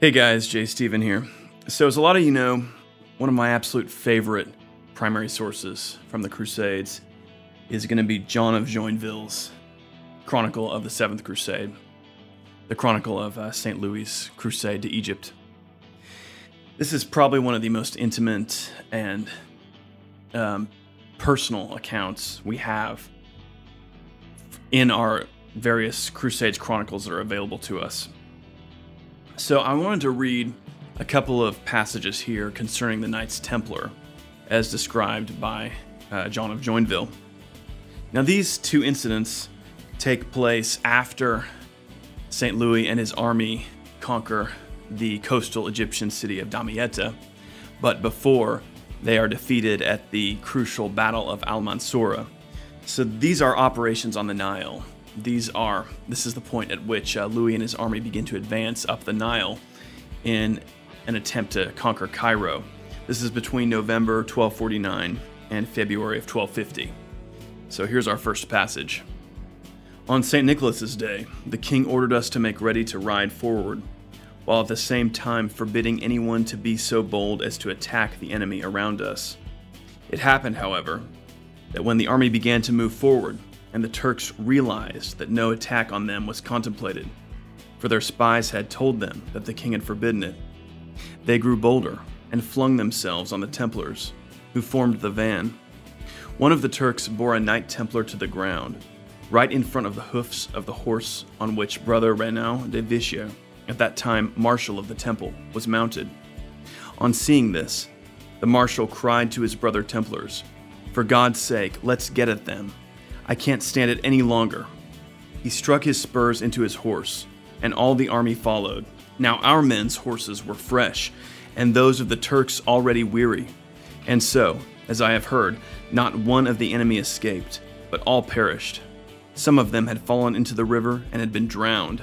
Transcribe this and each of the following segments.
Hey guys, J. Stephen here. So, as a lot of you know, one of my absolute favorite primary sources from the Crusades is going to be John of Joinville's Chronicle of the Seventh Crusade, the Chronicle of uh, St. Louis' Crusade to Egypt. This is probably one of the most intimate and um, personal accounts we have in our various Crusades chronicles that are available to us. So I wanted to read a couple of passages here concerning the Knights Templar, as described by uh, John of Joinville. Now, these two incidents take place after St. Louis and his army conquer the coastal Egyptian city of Damietta, but before they are defeated at the crucial Battle of Al Mansura. So these are operations on the Nile. These are, this is the point at which uh, Louis and his army begin to advance up the Nile in an attempt to conquer Cairo. This is between November 1249 and February of 1250. So here's our first passage. On St. Nicholas's Day, the king ordered us to make ready to ride forward while at the same time forbidding anyone to be so bold as to attack the enemy around us. It happened, however, that when the army began to move forward, and the Turks realized that no attack on them was contemplated, for their spies had told them that the king had forbidden it, they grew bolder and flung themselves on the Templars, who formed the van. One of the Turks bore a Knight Templar to the ground, right in front of the hoofs of the horse on which Brother Renaud de Vichiers at that time Marshal of the Temple, was mounted. On seeing this, the Marshal cried to his brother Templars, For God's sake, let's get at them. I can't stand it any longer. He struck his spurs into his horse, and all the army followed. Now our men's horses were fresh, and those of the Turks already weary. And so, as I have heard, not one of the enemy escaped, but all perished. Some of them had fallen into the river and had been drowned.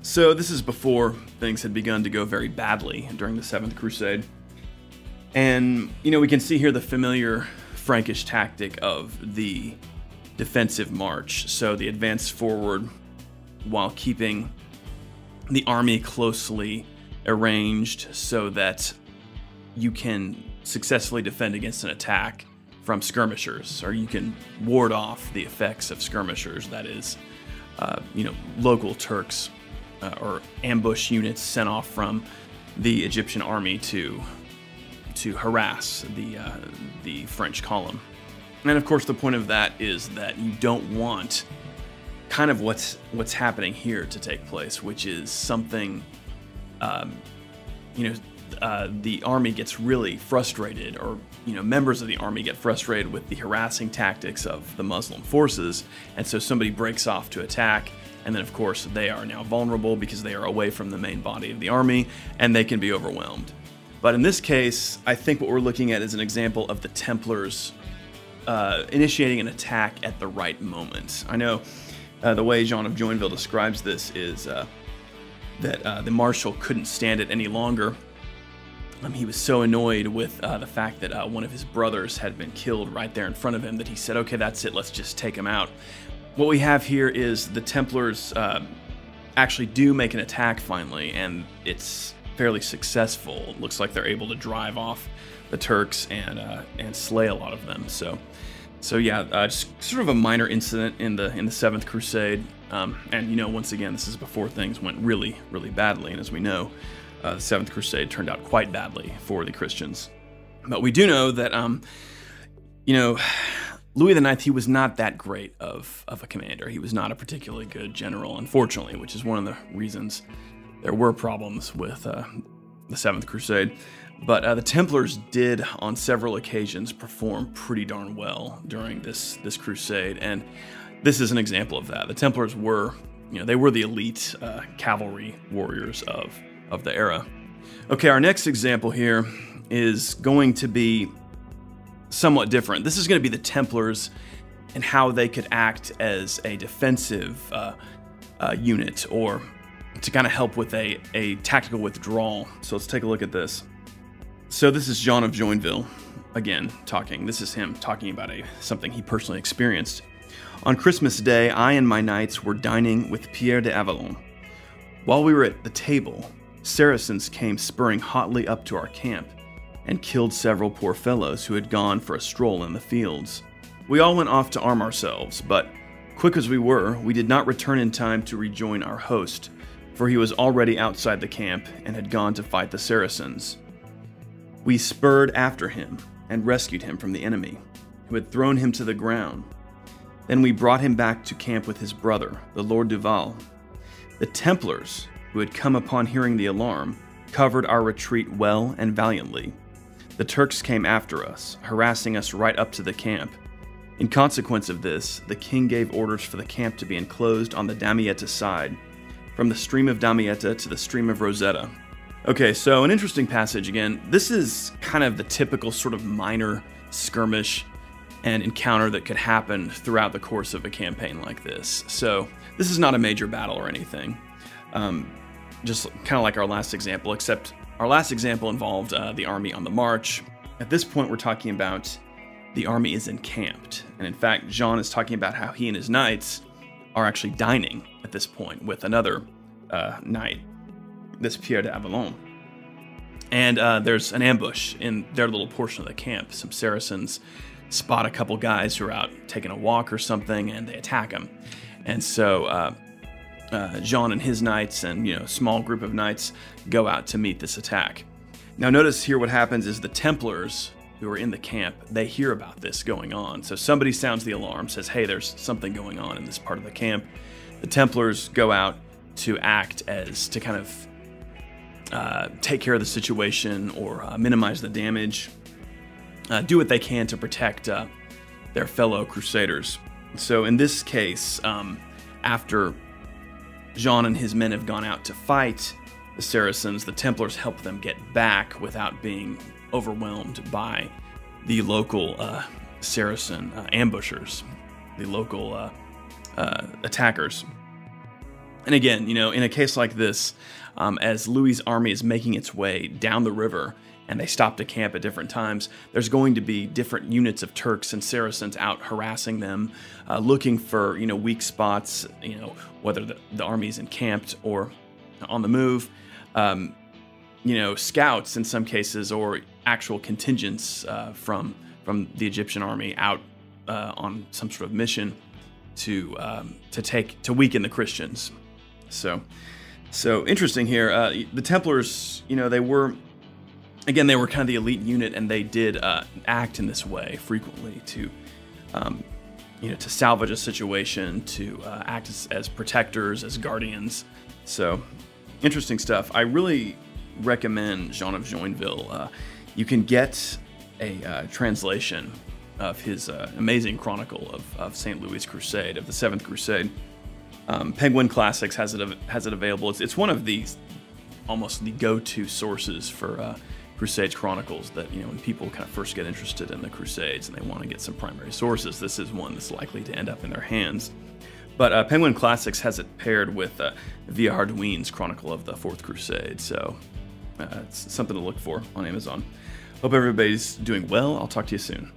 So, this is before things had begun to go very badly during the Seventh Crusade. And, you know, we can see here the familiar Frankish tactic of the defensive march. So, the advance forward while keeping the army closely arranged so that you can successfully defend against an attack from skirmishers, or you can ward off the effects of skirmishers, that is, uh, you know, local Turks uh, or ambush units sent off from the Egyptian army to to harass the uh, the French column. And of course, the point of that is that you don't want kind of what's what's happening here to take place, which is something, um, you know, uh, the army gets really frustrated, or you know, members of the army get frustrated with the harassing tactics of the Muslim forces, and so somebody breaks off to attack and then, of course, they are now vulnerable because they are away from the main body of the army and they can be overwhelmed. But in this case, I think what we're looking at is an example of the Templars uh, initiating an attack at the right moment. I know uh, the way John of Joinville describes this is uh, that uh, the marshal couldn't stand it any longer. Um, he was so annoyed with uh, the fact that uh, one of his brothers had been killed right there in front of him that he said, okay, that's it, let's just take him out. What we have here is the Templars uh, actually do make an attack finally, and it's fairly successful. It looks like they're able to drive off the Turks and uh, and slay a lot of them. So, so yeah, uh, just sort of a minor incident in the in the Seventh Crusade. Um, and you know, once again, this is before things went really, really badly. And as we know, uh, the Seventh Crusade turned out quite badly for the Christians. But we do know that, um, you know, Louis IX, he was not that great of, of a commander. He was not a particularly good general, unfortunately, which is one of the reasons there were problems with uh, the Seventh Crusade. But uh, the Templars did, on several occasions, perform pretty darn well during this this crusade, and this is an example of that. The Templars were, you know, they were the elite uh, cavalry warriors of of the era. Okay, our next example here is going to be somewhat different. This is going to be the Templars and how they could act as a defensive uh, uh, unit or to kind of help with a, a tactical withdrawal. So let's take a look at this. So this is John of Joinville again talking. This is him talking about a something he personally experienced. On Christmas Day, I and my knights were dining with Pierre de Avallon. While we were at the table, Saracens came spurring hotly up to our camp and killed several poor fellows who had gone for a stroll in the fields. We all went off to arm ourselves, but quick as we were, we did not return in time to rejoin our host, for he was already outside the camp and had gone to fight the Saracens. We spurred after him and rescued him from the enemy, who had thrown him to the ground. Then we brought him back to camp with his brother, the Lord Duval. The Templars, who had come upon hearing the alarm, covered our retreat well and valiantly. The Turks came after us, harassing us right up to the camp. In consequence of this, the king gave orders for the camp to be enclosed on the Damietta side, from the stream of Damietta to the stream of Rosetta. Okay, so an interesting passage again. This is kind of the typical sort of minor skirmish and encounter that could happen throughout the course of a campaign like this. So, this is not a major battle or anything. Um, just kind of like our last example, except our last example involved uh, the army on the march. At this point, we're talking about the army is encamped. And in fact, Jean is talking about how he and his knights are actually dining at this point with another uh, knight, this Pierre de Avallon. And uh, there's an ambush in their little portion of the camp. Some Saracens spot a couple guys who are out taking a walk or something, and they attack them. And so uh, uh, Jean and his knights and you know small group of knights go out to meet this attack. Now notice here what happens is the Templars who are in the camp they hear about this going on. So somebody sounds the alarm, says, "Hey, there's something going on in this part of the camp." The Templars go out to act as to kind of uh, take care of the situation or uh, minimize the damage, uh, do what they can to protect uh, their fellow Crusaders. So in this case, um, after Jean and his men have gone out to fight the Saracens, the Templars help them get back without being overwhelmed by the local uh, Saracen ambushers, the local attackers. And again, you know, in a case like this, um, as Louis' army is making its way down the river, and they stop to camp at different times, there's going to be different units of Turks and Saracens out harassing them, uh, looking for you know weak spots, you know whether the, the army's encamped or on the move, um, you know scouts in some cases or actual contingents uh, from from the Egyptian army out uh, on some sort of mission to um, to take to weaken the Christians. So. So interesting here. Uh, the Templars, you know, they were again, they were kind of the elite unit, and they did uh, act in this way frequently to, um, you know, to salvage a situation, to uh, act as, as, protectors, as guardians. So, interesting stuff. I really recommend Jean of Joinville. Uh, you can get a uh, translation of his uh, amazing chronicle of, of St. Louis' Crusade, of the Seventh Crusade. Um, Penguin Classics has it has it available. It's, it's one of the almost the go-to sources for uh, Crusades Chronicles that, you know, when people kind of first get interested in the Crusades and they want to get some primary sources, this is one that's likely to end up in their hands. But uh, Penguin Classics has it paired with uh, Villehardouin's Chronicle of the Fourth Crusade, so uh, it's something to look for on Amazon. Hope everybody's doing well. I'll talk to you soon.